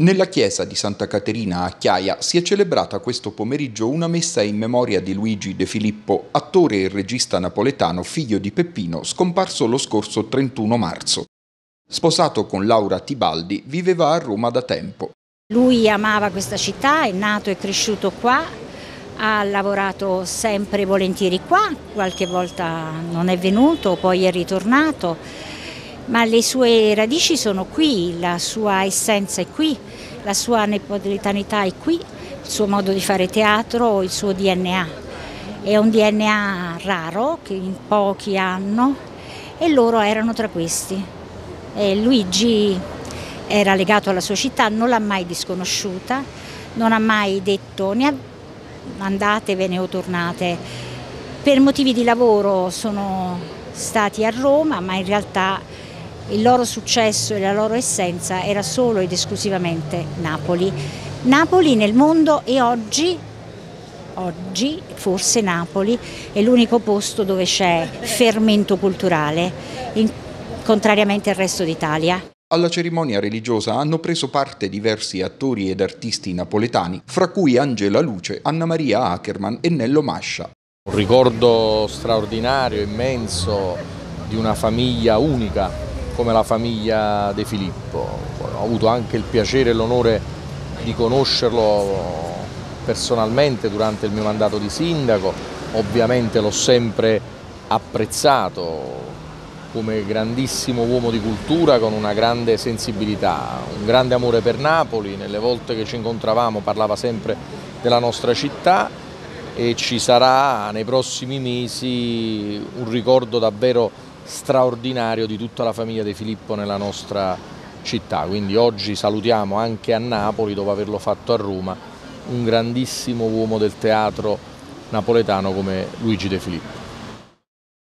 Nella chiesa di Santa Caterina a Chiaia si è celebrata questo pomeriggio una messa in memoria di Luigi De Filippo, attore e regista napoletano figlio di Peppino, scomparso lo scorso 31 marzo. Sposato con Laura Tibaldi, viveva a Roma da tempo. Lui amava questa città, è nato e cresciuto qua, ha lavorato sempre volentieri qua, qualche volta non è venuto, poi è ritornato ma le sue radici sono qui, la sua essenza è qui, la sua napoletanità è qui, il suo modo di fare teatro, il suo DNA. È un DNA raro che in pochi hanno e loro erano tra questi. E Luigi era legato alla sua città, non l'ha mai disconosciuta, non ha mai detto ne andatevene o tornate. Per motivi di lavoro sono stati a Roma, ma in realtà il loro successo e la loro essenza era solo ed esclusivamente Napoli. Napoli nel mondo e oggi, oggi forse Napoli è l'unico posto dove c'è fermento culturale, in, contrariamente al resto d'Italia. Alla cerimonia religiosa hanno preso parte diversi attori ed artisti napoletani, fra cui Angela Luce, Anna Maria Ackerman e Nello Mascia. Un ricordo straordinario, immenso, di una famiglia unica come la famiglia De Filippo. Ho avuto anche il piacere e l'onore di conoscerlo personalmente durante il mio mandato di sindaco, ovviamente l'ho sempre apprezzato come grandissimo uomo di cultura con una grande sensibilità, un grande amore per Napoli, nelle volte che ci incontravamo parlava sempre della nostra città e ci sarà nei prossimi mesi un ricordo davvero straordinario di tutta la famiglia De Filippo nella nostra città, quindi oggi salutiamo anche a Napoli, dopo averlo fatto a Roma, un grandissimo uomo del teatro napoletano come Luigi De Filippo.